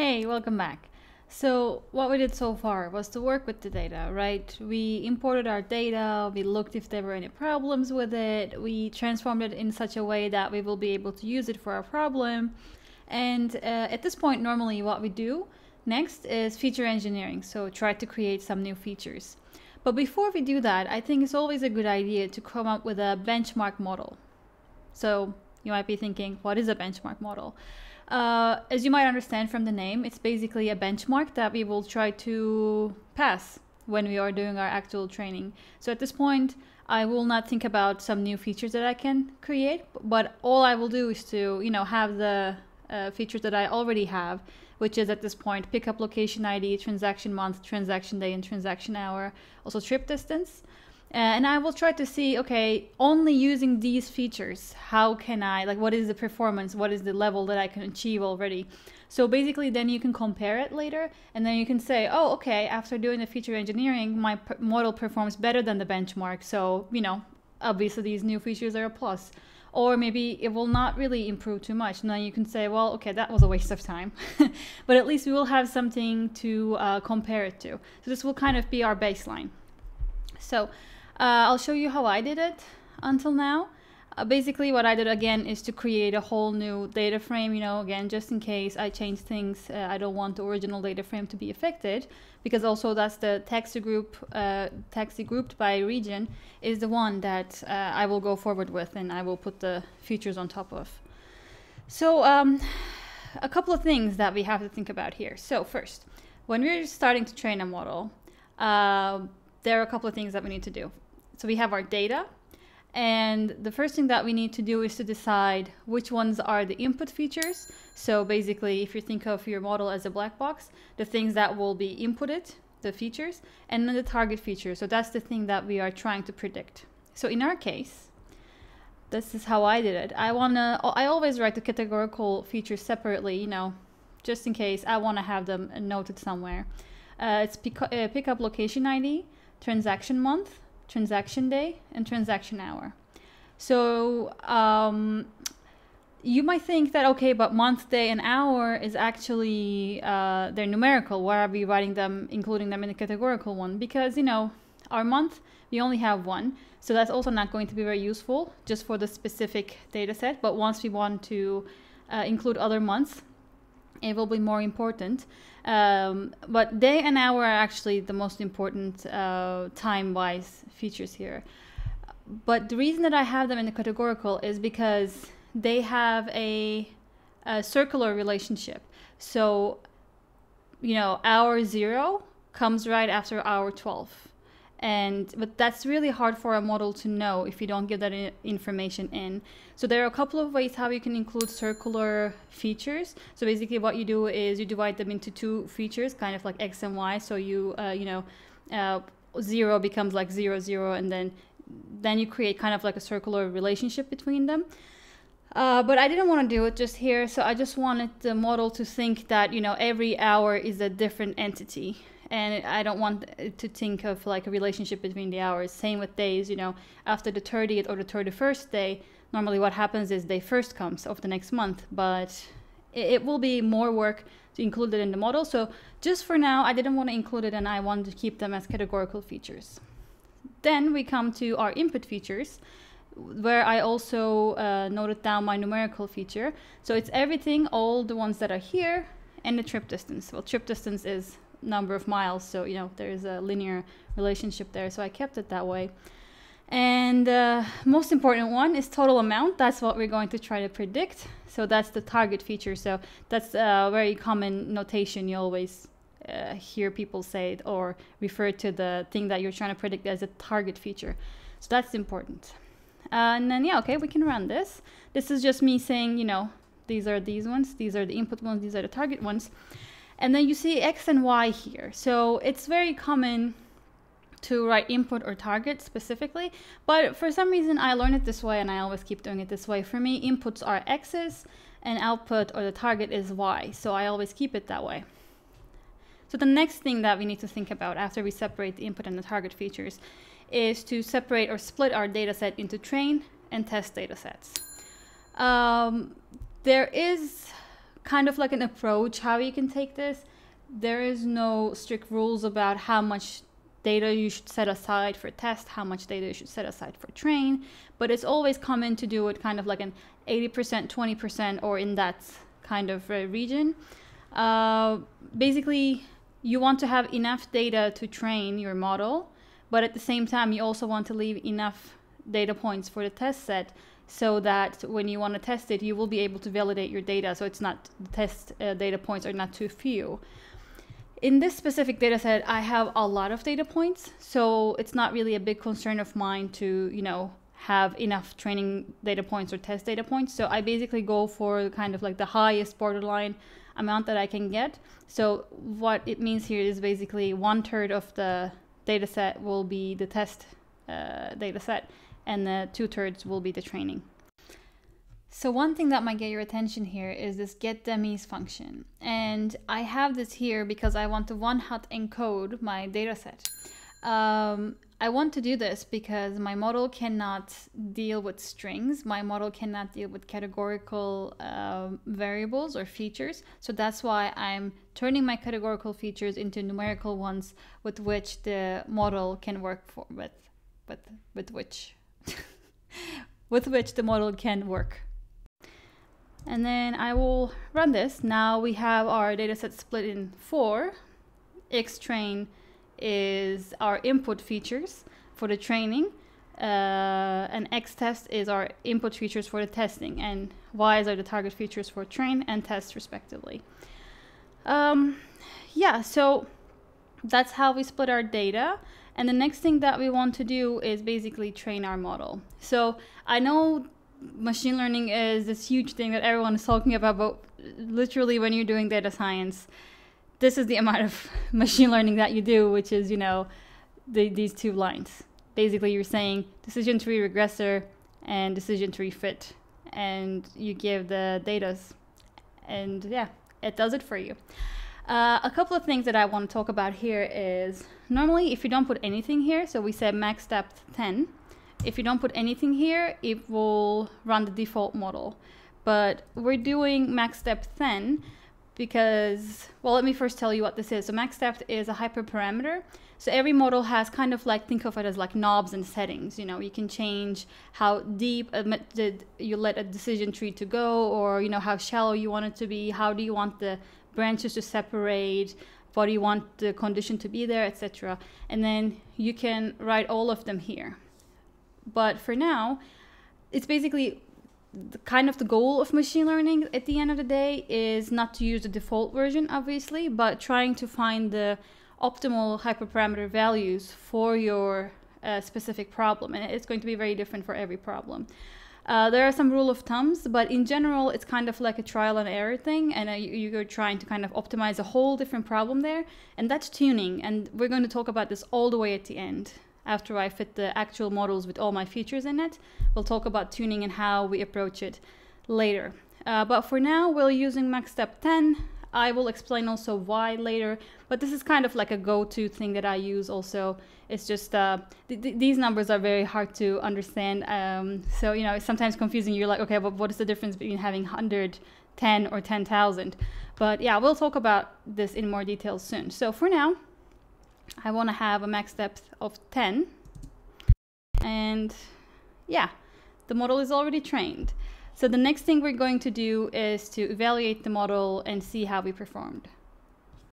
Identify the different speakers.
Speaker 1: Hey, welcome back. So what we did so far was to work with the data, right? We imported our data, we looked if there were any problems with it, we transformed it in such a way that we will be able to use it for our problem. And uh, at this point, normally what we do next is feature engineering. So try to create some new features. But before we do that, I think it's always a good idea to come up with a benchmark model. So you might be thinking, what is a benchmark model? Uh, as you might understand from the name, it's basically a benchmark that we will try to pass when we are doing our actual training. So at this point, I will not think about some new features that I can create, but all I will do is to, you know, have the uh, features that I already have, which is at this point pickup location ID, transaction month, transaction day, and transaction hour, also trip distance. Uh, and I will try to see, okay, only using these features, how can I, like, what is the performance? What is the level that I can achieve already? So basically, then you can compare it later, and then you can say, oh, okay, after doing the feature engineering, my model performs better than the benchmark. So, you know, obviously these new features are a plus. Or maybe it will not really improve too much. And then you can say, well, okay, that was a waste of time. but at least we will have something to uh, compare it to. So this will kind of be our baseline. So uh, I'll show you how I did it until now. Uh, basically what I did again is to create a whole new data frame, you know, again, just in case I change things, uh, I don't want the original data frame to be affected because also that's the taxi group, uh, taxi grouped by region is the one that uh, I will go forward with and I will put the features on top of. So um, a couple of things that we have to think about here. So first, when we're starting to train a model, uh, there are a couple of things that we need to do. So we have our data. And the first thing that we need to do is to decide which ones are the input features. So basically, if you think of your model as a black box, the things that will be inputted, the features, and then the target feature. So that's the thing that we are trying to predict. So in our case, this is how I did it. I wanna, I always write the categorical features separately, you know, just in case I wanna have them noted somewhere. Uh, it's pick, uh, pickup location ID, transaction month, transaction day, and transaction hour. So um, you might think that, okay, but month, day, and hour is actually, uh, they're numerical. Why are we writing them, including them in the categorical one? Because, you know, our month, we only have one. So that's also not going to be very useful just for the specific data set. But once we want to uh, include other months, it will be more important. Um, but day and hour are actually the most important uh, time-wise features here. But the reason that I have them in the categorical is because they have a, a circular relationship. So, you know, hour zero comes right after hour 12 and but that's really hard for a model to know if you don't give that information in. So there are a couple of ways how you can include circular features. So basically what you do is you divide them into two features kind of like x and y. So you uh, you know uh, zero becomes like zero zero and then then you create kind of like a circular relationship between them. Uh, but I didn't want to do it just here, so I just wanted the model to think that you know every hour is a different entity and I don't want to think of like a relationship between the hours. Same with days, you know, after the 30th or the 31st day, normally what happens is day first comes of the next month, but it, will be more work to include it in the model. So just for now, I didn't want to include it and I wanted to keep them as categorical features. Then we come to our input features where I also uh, noted down my numerical feature. So it's everything, all the ones that are here, and the trip distance. Well, trip distance is number of miles. So, you know, there's a linear relationship there. So I kept it that way. And uh, most important one is total amount. That's what we're going to try to predict. So that's the target feature. So that's a very common notation. You always uh, hear people say it or refer to the thing that you're trying to predict as a target feature. So that's important. Uh, and then, yeah, okay, we can run this. This is just me saying, you know, these are these ones, these are the input ones, these are the target ones. And then you see X and Y here. So it's very common to write input or target specifically, but for some reason I learned it this way and I always keep doing it this way. For me, inputs are X's and output or the target is Y. So I always keep it that way. So the next thing that we need to think about after we separate the input and the target features is to separate or split our data set into train and test data sets. Um, there is kind of like an approach how you can take this. There is no strict rules about how much data you should set aside for test, how much data you should set aside for train, but it's always common to do it kind of like an 80%, 20%, or in that kind of uh, region. Uh, basically, you want to have enough data to train your model, but at the same time, you also want to leave enough data points for the test set so that when you want to test it, you will be able to validate your data. So it's not the test uh, data points are not too few. In this specific data set, I have a lot of data points, so it's not really a big concern of mine to, you know, have enough training data points or test data points. So I basically go for kind of like the highest borderline amount that I can get. So what it means here is basically one third of the data set will be the test uh, data set and the two thirds will be the training. So one thing that might get your attention here is this get dummies function. And I have this here because I want to one hot encode my dataset. Um, I want to do this because my model cannot deal with strings. My model cannot deal with categorical uh, variables or features. So that's why I'm turning my categorical features into numerical ones with which the model can work for, with, with, with which, with which the model can work. And then I will run this. Now we have our dataset split in four. Xtrain is our input features for the training. Uh, and Xtest is our input features for the testing. And Ys are the target features for train and test respectively. Um, yeah, so that's how we split our data. And the next thing that we want to do is basically train our model. So I know machine learning is this huge thing that everyone is talking about, but literally when you're doing data science, this is the amount of machine learning that you do, which is, you know, the, these two lines. Basically, you're saying decision tree regressor and decision tree fit, and you give the datas, and yeah, it does it for you. Uh, a couple of things that I want to talk about here is normally if you don't put anything here, so we said max depth 10, if you don't put anything here, it will run the default model. But we're doing max depth 10 because, well, let me first tell you what this is. So max depth is a hyperparameter. So every model has kind of like, think of it as like knobs and settings. You know, you can change how deep you let a decision tree to go or, you know, how shallow you want it to be. How do you want the branches to separate? What do you want the condition to be there, etc. And then you can write all of them here. But for now, it's basically the kind of the goal of machine learning at the end of the day is not to use the default version, obviously, but trying to find the optimal hyperparameter values for your uh, specific problem. And it's going to be very different for every problem. Uh, there are some rule of thumbs, but in general, it's kind of like a trial and error thing, and uh, you're trying to kind of optimize a whole different problem there, and that's tuning. And we're going to talk about this all the way at the end after I fit the actual models with all my features in it. We'll talk about tuning and how we approach it later. Uh, but for now, we're using max depth 10. I will explain also why later, but this is kind of like a go-to thing that I use also. It's just, uh, th th these numbers are very hard to understand. Um, so, you know, it's sometimes confusing. You're like, okay, but what is the difference between having 100, 10, or 10,000? But yeah, we'll talk about this in more detail soon. So for now, I want to have a max depth of 10. And yeah, the model is already trained. So the next thing we're going to do is to evaluate the model and see how we performed.